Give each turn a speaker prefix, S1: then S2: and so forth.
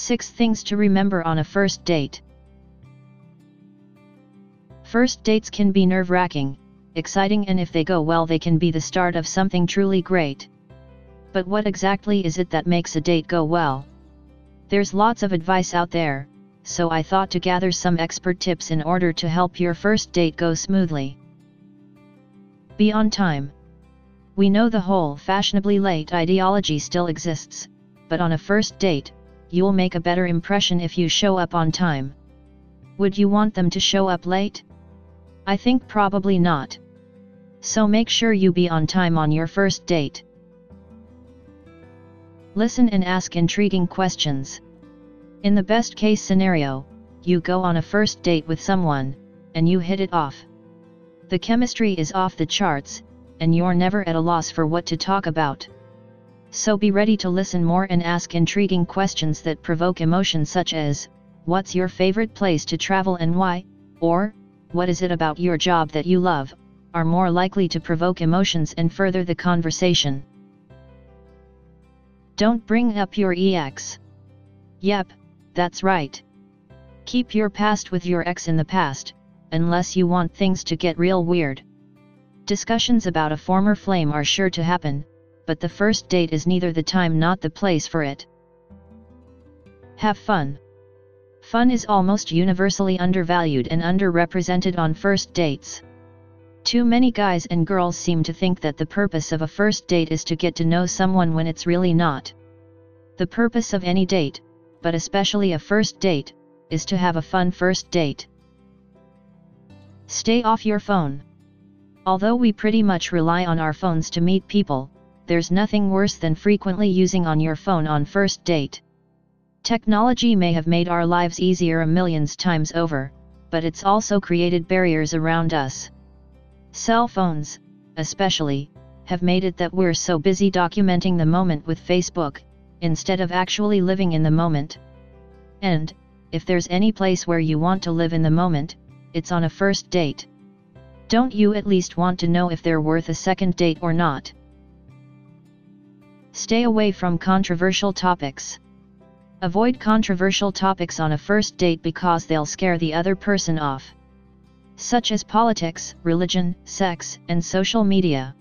S1: 6 Things to Remember on a First Date First dates can be nerve wracking, exciting, and if they go well, they can be the start of something truly great. But what exactly is it that makes a date go well? There's lots of advice out there, so I thought to gather some expert tips in order to help your first date go smoothly. Be on time. We know the whole fashionably late ideology still exists, but on a first date, you'll make a better impression if you show up on time. Would you want them to show up late? I think probably not. So make sure you be on time on your first date. Listen and ask intriguing questions. In the best case scenario, you go on a first date with someone, and you hit it off. The chemistry is off the charts, and you're never at a loss for what to talk about. So be ready to listen more and ask intriguing questions that provoke emotion such as, What's your favorite place to travel and why? Or, What is it about your job that you love? are more likely to provoke emotions and further the conversation. Don't bring up your EX. Yep, that's right. Keep your past with your ex in the past, unless you want things to get real weird. Discussions about a former flame are sure to happen, but the first date is neither the time not the place for it. Have fun. Fun is almost universally undervalued and underrepresented on first dates. Too many guys and girls seem to think that the purpose of a first date is to get to know someone when it's really not. The purpose of any date, but especially a first date, is to have a fun first date. Stay off your phone. Although we pretty much rely on our phones to meet people, there's nothing worse than frequently using on your phone on first date. Technology may have made our lives easier a millions times over, but it's also created barriers around us. Cell phones, especially, have made it that we're so busy documenting the moment with Facebook, instead of actually living in the moment. And, if there's any place where you want to live in the moment, it's on a first date. Don't you at least want to know if they're worth a second date or not? Stay away from controversial topics. Avoid controversial topics on a first date because they'll scare the other person off such as politics, religion, sex, and social media.